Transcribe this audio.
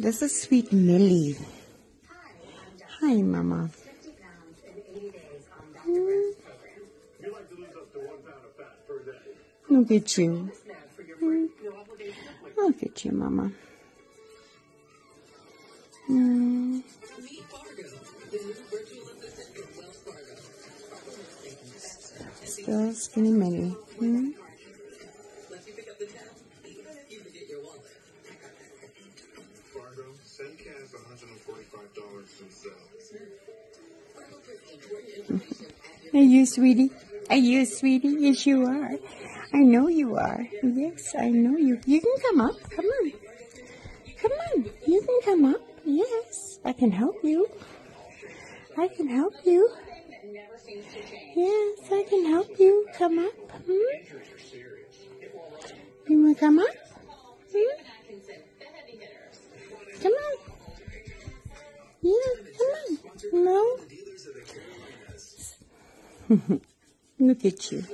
This is sweet Millie. Hi, Mama. Look at you. Look at you, Mama. Still skinny mini. Mm. Fargo, send $145 themselves. Are you, sweetie? Are you, sweetie? Yes, you are. I know you are. Yes, I know you. You can come up. Come on. Come on. You can come up. Yes, I can help you. I can help you. Yes, I can help you. Come up. Hmm? You want to come up? Hmm? Come on. Yeah, come on. No? Look at you.